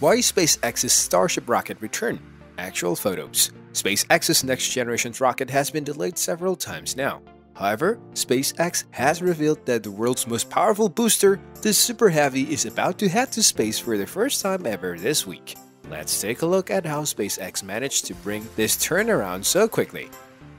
Why SpaceX's Starship rocket returned? Actual photos. SpaceX's next generation rocket has been delayed several times now. However, SpaceX has revealed that the world's most powerful booster, the Super Heavy, is about to head to space for the first time ever this week. Let's take a look at how SpaceX managed to bring this turnaround so quickly.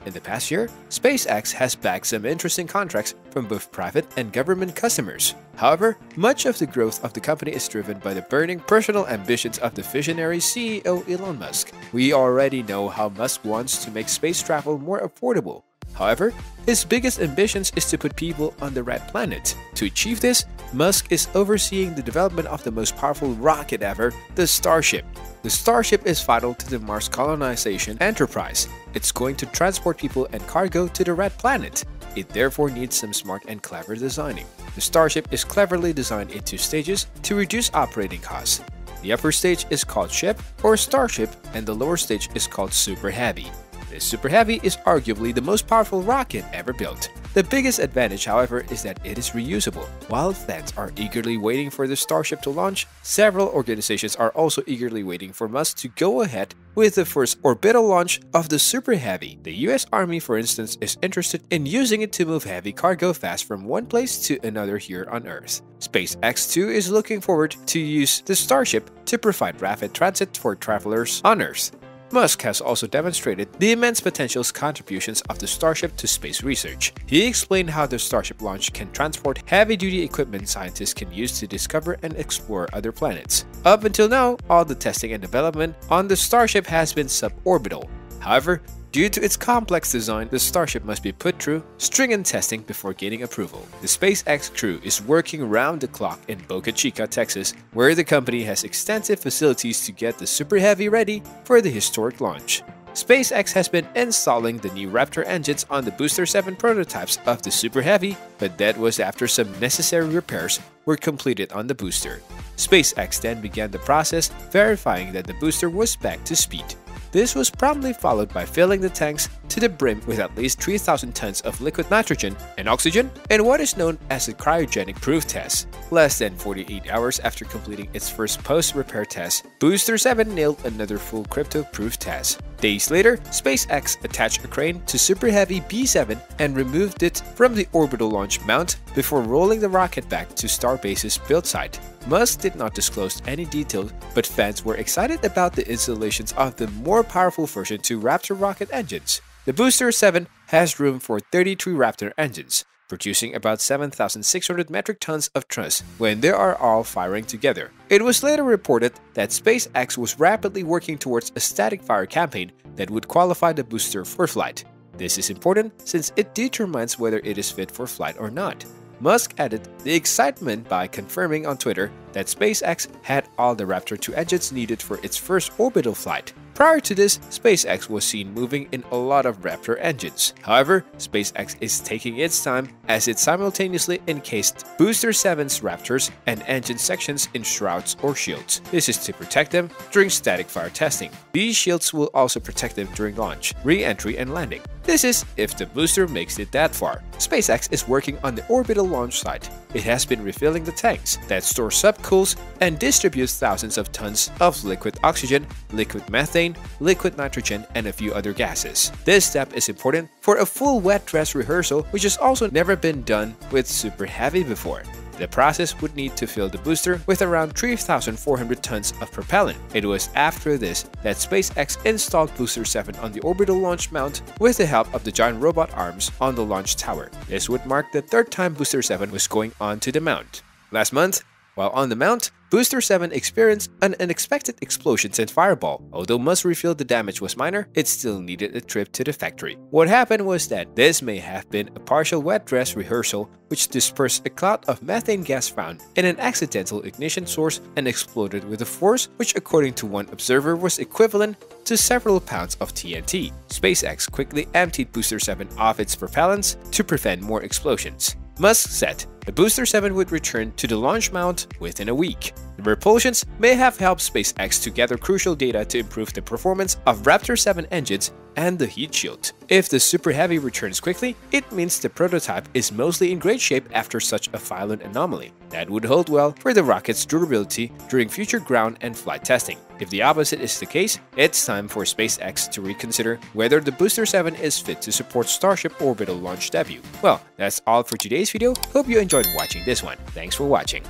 In the past year, SpaceX has bagged some interesting contracts from both private and government customers. However, much of the growth of the company is driven by the burning personal ambitions of the visionary CEO Elon Musk. We already know how Musk wants to make space travel more affordable. However, his biggest ambitions is to put people on the red planet. To achieve this, Musk is overseeing the development of the most powerful rocket ever, the Starship. The Starship is vital to the Mars colonization enterprise. It's going to transport people and cargo to the Red Planet. It therefore needs some smart and clever designing. The Starship is cleverly designed in two stages to reduce operating costs. The upper stage is called Ship or Starship and the lower stage is called Super Heavy. This Super Heavy is arguably the most powerful rocket ever built. The biggest advantage, however, is that it is reusable. While fans are eagerly waiting for the Starship to launch, several organizations are also eagerly waiting for Musk to go ahead with the first orbital launch of the Super Heavy. The US Army, for instance, is interested in using it to move heavy cargo fast from one place to another here on Earth. SpaceX too is looking forward to use the Starship to provide rapid transit for travelers on Earth. Musk has also demonstrated the immense potential contributions of the Starship to space research. He explained how the Starship launch can transport heavy-duty equipment scientists can use to discover and explore other planets. Up until now, all the testing and development on the Starship has been suborbital. However, Due to its complex design, the Starship must be put through stringent testing before gaining approval. The SpaceX crew is working round the clock in Boca Chica, Texas, where the company has extensive facilities to get the Super Heavy ready for the historic launch. SpaceX has been installing the new Raptor engines on the Booster 7 prototypes of the Super Heavy, but that was after some necessary repairs were completed on the booster. SpaceX then began the process verifying that the booster was back to speed. This was promptly followed by filling the tanks to the brim with at least 3,000 tons of liquid nitrogen and oxygen in what is known as a cryogenic proof test. Less than 48 hours after completing its first post-repair test, Booster 7 nailed another full cryo-proof test. Days later, SpaceX attached a crane to Super Heavy B7 and removed it from the orbital launch mount before rolling the rocket back to Starbase's build site. Musk did not disclose any details, but fans were excited about the installations of the more powerful version 2 Raptor rocket engines. The Booster 7 has room for 33 Raptor engines, producing about 7,600 metric tons of thrust when they are all firing together. It was later reported that SpaceX was rapidly working towards a static fire campaign that would qualify the booster for flight. This is important since it determines whether it is fit for flight or not. Musk added the excitement by confirming on Twitter that SpaceX had all the Raptor 2 engines needed for its first orbital flight. Prior to this, SpaceX was seen moving in a lot of Raptor engines. However, SpaceX is taking its time as it simultaneously encased Booster 7's Raptors and engine sections in shrouds or shields. This is to protect them during static fire testing. These shields will also protect them during launch, re-entry, and landing. This is if the booster makes it that far. SpaceX is working on the orbital launch site. It has been refilling the tanks that store subcools and distributes thousands of tons of liquid oxygen, liquid methane, liquid nitrogen, and a few other gases. This step is important for a full wet dress rehearsal which has also never been done with Super Heavy before. The process would need to fill the booster with around 3,400 tons of propellant. It was after this that SpaceX installed Booster 7 on the orbital launch mount with the help of the giant robot arms on the launch tower. This would mark the third time Booster 7 was going onto the mount. Last month, while on the mount, Booster 7 experienced an unexpected explosion and fireball. Although Musk revealed the damage was minor, it still needed a trip to the factory. What happened was that this may have been a partial wet dress rehearsal which dispersed a cloud of methane gas found in an accidental ignition source and exploded with a force which according to one observer was equivalent to several pounds of TNT. SpaceX quickly emptied Booster 7 of its propellants to prevent more explosions. Musk said the Booster 7 would return to the launch mount within a week. The repulsions may have helped SpaceX to gather crucial data to improve the performance of Raptor 7 engines and the heat shield. If the Super Heavy returns quickly, it means the prototype is mostly in great shape after such a violent anomaly. That would hold well for the rocket's durability during future ground and flight testing. If the opposite is the case, it's time for SpaceX to reconsider whether the Booster 7 is fit to support Starship orbital launch debut. Well, that's all for today's video. Hope you enjoyed watching this one. Thanks for watching.